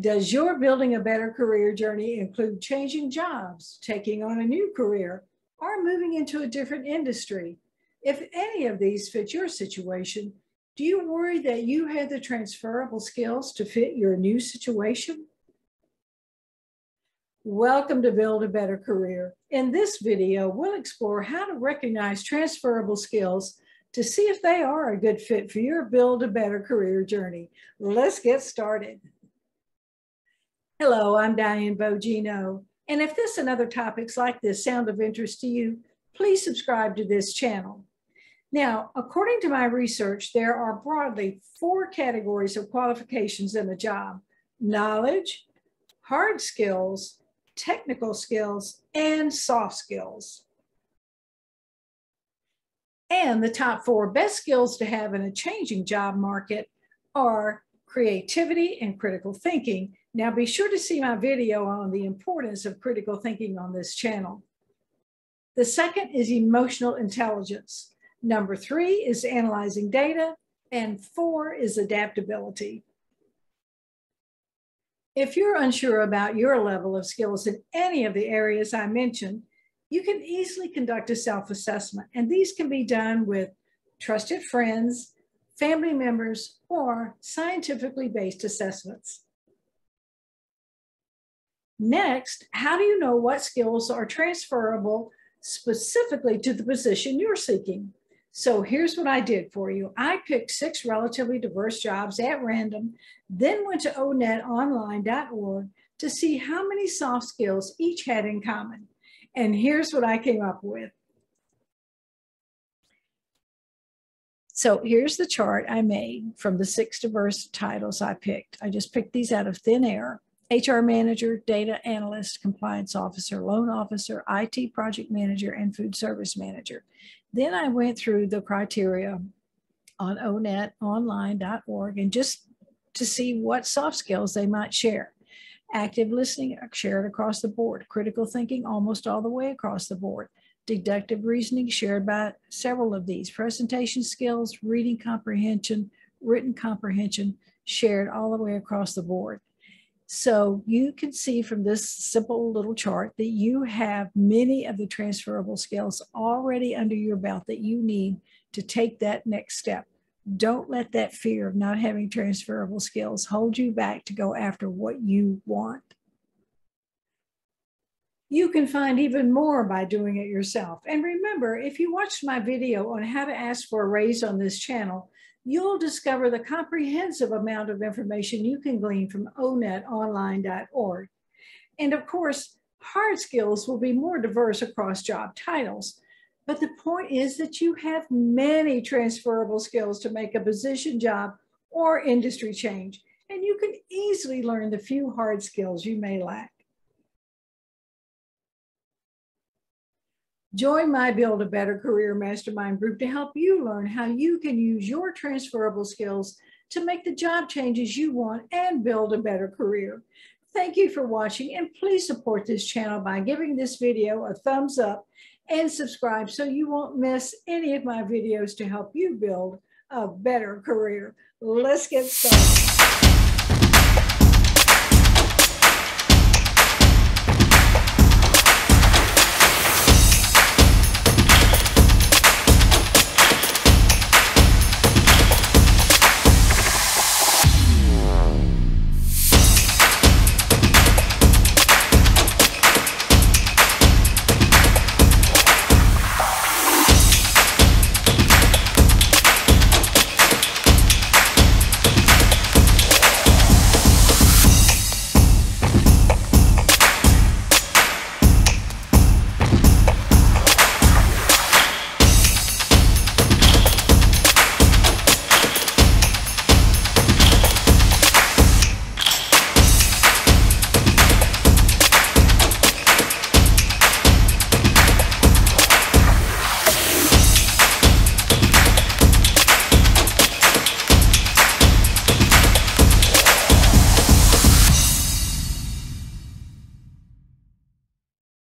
Does your building a better career journey include changing jobs, taking on a new career, or moving into a different industry? If any of these fit your situation, do you worry that you have the transferable skills to fit your new situation? Welcome to Build a Better Career. In this video, we'll explore how to recognize transferable skills to see if they are a good fit for your Build a Better Career journey. Let's get started. Hello, I'm Diane Bogino. And if this and other topics like this sound of interest to you, please subscribe to this channel. Now, according to my research, there are broadly four categories of qualifications in a job, knowledge, hard skills, technical skills, and soft skills. And the top four best skills to have in a changing job market are creativity and critical thinking. Now be sure to see my video on the importance of critical thinking on this channel. The second is emotional intelligence. Number three is analyzing data. And four is adaptability. If you're unsure about your level of skills in any of the areas I mentioned, you can easily conduct a self-assessment, and these can be done with trusted friends, family members, or scientifically based assessments. Next, how do you know what skills are transferable specifically to the position you're seeking? So here's what I did for you. I picked six relatively diverse jobs at random, then went to onetonline.org to see how many soft skills each had in common. And here's what I came up with. So here's the chart I made from the six diverse titles I picked. I just picked these out of thin air. HR manager, data analyst, compliance officer, loan officer, IT project manager, and food service manager. Then I went through the criteria on onetonline.org and just to see what soft skills they might share. Active listening shared across the board, critical thinking almost all the way across the board, deductive reasoning shared by several of these, presentation skills, reading comprehension, written comprehension shared all the way across the board. So you can see from this simple little chart that you have many of the transferable skills already under your belt that you need to take that next step. Don't let that fear of not having transferable skills hold you back to go after what you want. You can find even more by doing it yourself. And remember, if you watched my video on how to ask for a raise on this channel, you'll discover the comprehensive amount of information you can glean from onetonline.org. And of course, hard skills will be more diverse across job titles. But the point is that you have many transferable skills to make a position job or industry change, and you can easily learn the few hard skills you may lack. Join my Build a Better Career Mastermind group to help you learn how you can use your transferable skills to make the job changes you want and build a better career. Thank you for watching and please support this channel by giving this video a thumbs up and subscribe so you won't miss any of my videos to help you build a better career. Let's get started.